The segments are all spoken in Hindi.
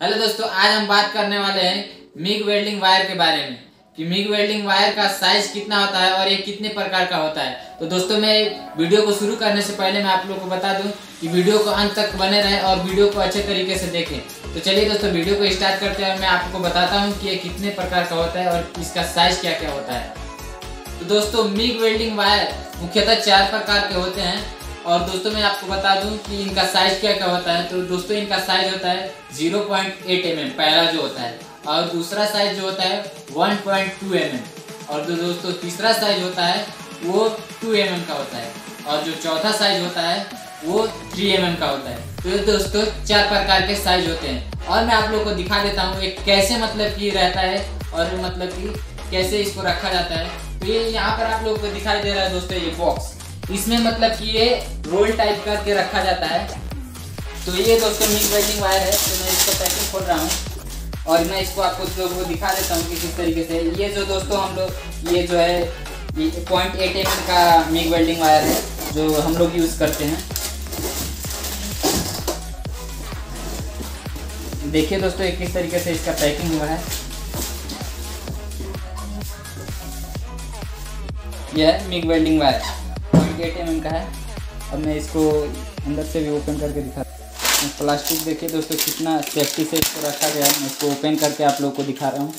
हेलो दोस्तों, आज हम बात करने वाले हैं मिग वेल्डिंग वायर के बारे में। कि मिग वेल्डिंग वायर का साइज़ कितना होता है और ये कितने प्रकार का होता है। तो दोस्तों, मैं वीडियो को शुरू करने से पहले मैं आप लोगों को बता दूँ कि वीडियो को अंत तक बने रहें और वीडियो को अच्छे तरीके से देखें। तो चलिए दोस्तों, वीडियो को स्टार्ट करते हैं मैं आपको बताता हूँ कि ये कितने प्रकार का होता है और इसका साइज़ क्या क्या होता है। तो दोस्तों, मिग वेल्डिंग वायर मुख्यतः चार प्रकार के होते हैं। और दोस्तों, मैं आपको बता दूँ कि इनका साइज़ क्या क्या होता है। तो दोस्तों, इनका साइज़ होता है 0.8 पॉइंट mm पहला जो होता है। और दूसरा साइज़ जो होता है 1.2 mm और जो दोस्तों, तीसरा साइज़ होता है, वो 2 mm का होता है। और जो चौथा साइज़ होता है, वो 3 mm का होता है। तो दोस्तों, चार प्रकार के साइज़ होते हैं। और मैं आप लोग को दिखा देता हूँ एक कैसे मतलब कि रहता है और मतलब कि कैसे इसको रखा जाता है। तो ये यहाँ पर आप लोग को दिखाई दे रहा है दोस्तों, ये बॉक्स इसमें मतलब कि ये रोल टाइप करके रखा जाता है। तो ये दोस्तों मिग वेल्डिंग वायर है तो मैं इसको पैकिंग खोल रहा हूँ। और मैं इसको आपको लोगों को दिखा देता हूँ कि किस तरीके से। ये जो दोस्तों हम लोग, ये जो है पॉइंट एट एम का मिग वेल्डिंग वायर है, जो हम लोग यूज़ करते हैं। देखिए दोस्तों एक किस तरीके से इसका पैकिंग हुआ है। यह है MIG welding wire eight M का है। अब मैं इसको अंदर से भी ओपन करके दिखा प्लास्टिक देखिए दोस्तों, कितना सेफ्टी से इसको रखा गया है। मैं इसको ओपन करके आप लोग को दिखा रहा हूँ।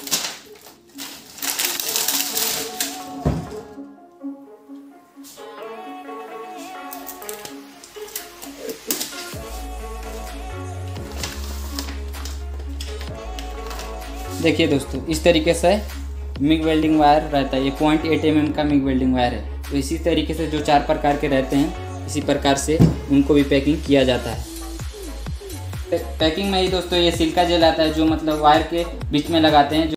देखिए दोस्तों, इस तरीके से मिग वेल्डिंग वायर रहता है। ये पॉइंट एट एम का मिग वेल्डिंग वायर है। तो इसी तरीके से जो चार प्रकार के रहते हैं, इसी प्रकार से उनको भी पैकिंग किया जाता है। पैकिंग में ही दोस्तों ये सिल्का जेल आता है, जो मतलब वायर के बीच में लगाते हैं